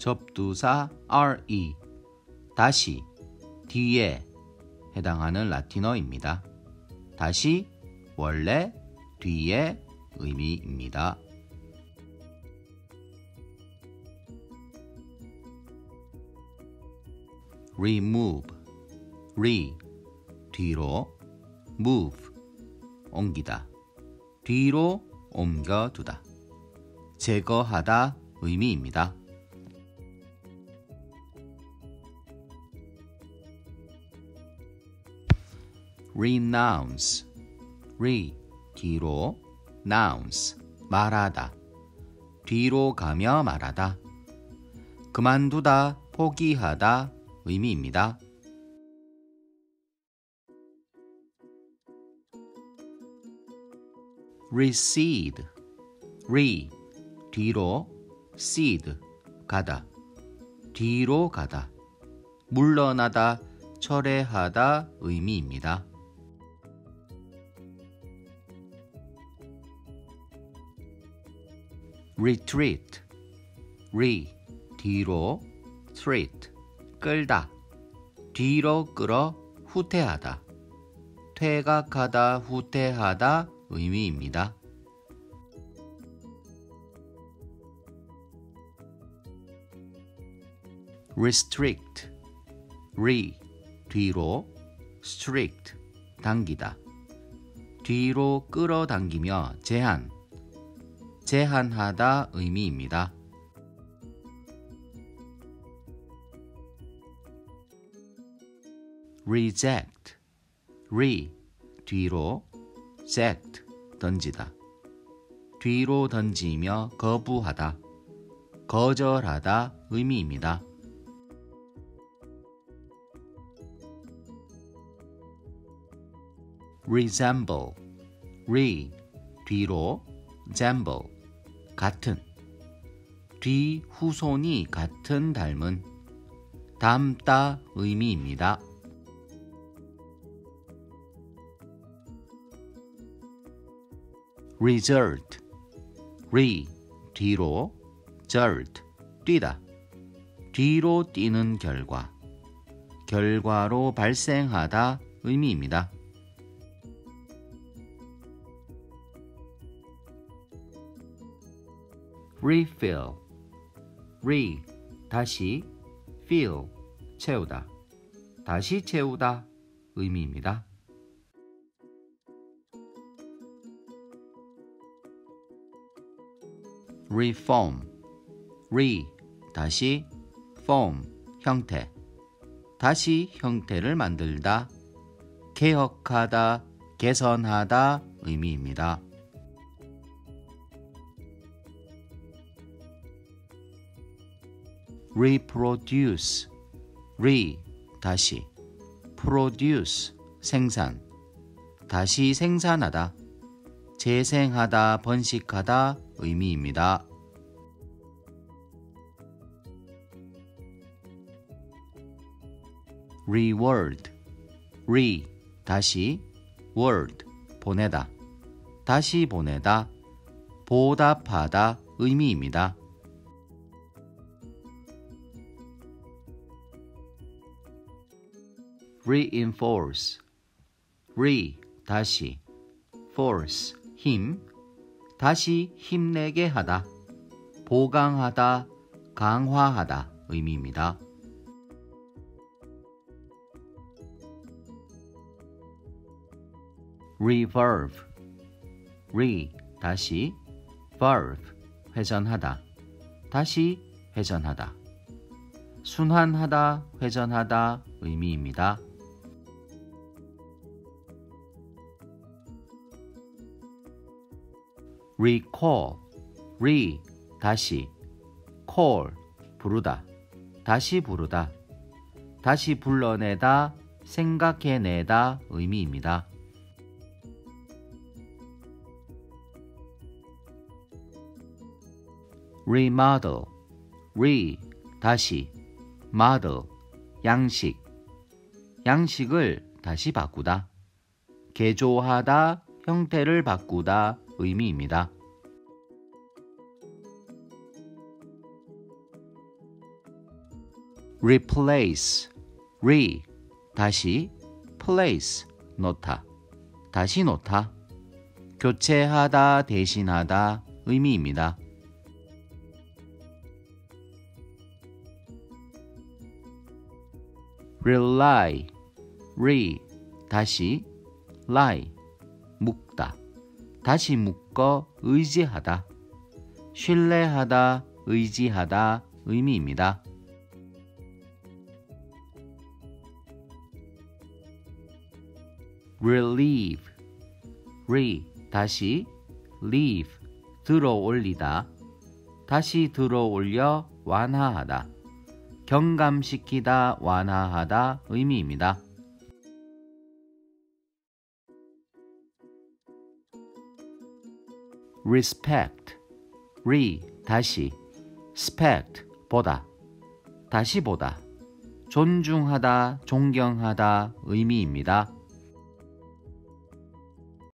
접두사 re 다시 뒤에 해당하는 라틴어입니다. 다시 원래 뒤에 의미입니다. remove re 뒤로 move 옮기다 뒤로 옮겨두다 제거하다 의미입니다. Renounce. re 뒤로 nounce. 말하다. 뒤로 가며 말하다. 그만두다 포기하다 의미입니다. recede. re 뒤로 cede 가다. 뒤로 가다. 물러나다 철회하다 의미입니다. Retreat. re 뒤로 treat 끌다. 뒤로 끌어 후퇴하다. 퇴각하다 후퇴하다 의미입니다. restrict. re 뒤로 strict. 당기다. 뒤로 끌어당기며 제한 제한하다 의미입니다. reject. Re. 뒤로 ject 던지다. 뒤로 던지며 거부하다. 거절하다 의미입니다. resemble. Re. 뒤로 resemble 같은 뒤 후손이 같은 닮은 닮다 의미입니다. result re 뒤로 jolt 뛰다 뒤로 뛰는 결과 결과로 발생하다 의미입니다. Refill. Re 다시 fill. 채우다. 다시 채우다. 의미입니다. reform. Re 다시 form. 형태. 다시 형태를 만들다. 개혁하다. 개선하다. 의미입니다. Reproduce. re 다시. produce. 생산. 다시 생산하다. 재생하다 번식하다 의미입니다. reward. re 다시 word. 보내다. 다시 보내다. 보답하다 의미입니다. Reinforce. re 다시. force 힘. 다시 힘내게 하다. 보강하다 강화하다 의미입니다. reverb re 다시. verb 회전하다. 다시 회전하다. 순환하다 회전하다 의미입니다. Recall, re 다시, call 부르다, 다시 부르다, 다시 불러내다, 생각해내다 의미입니다. remodel, re 다시, model 양식, 양식을 다시 바꾸다, 개조하다, 형태를 바꾸다 의미입니다. replace, re, 다시, place, 놓다, 다시 놓다, 교체하다, 대신하다 의미입니다. rely, re, 다시, lie, 묶다, 다시 묶어 의지하다, 신뢰하다, 의지하다 의미입니다. relieve, re, 다시, leave, 들어 올리다, 다시 들어 올려 완화하다, 경감시키다, 완화하다 의미입니다. Respect, re, 다시, spect, 보다, 다시 보다, 존중하다, 존경하다 의미입니다.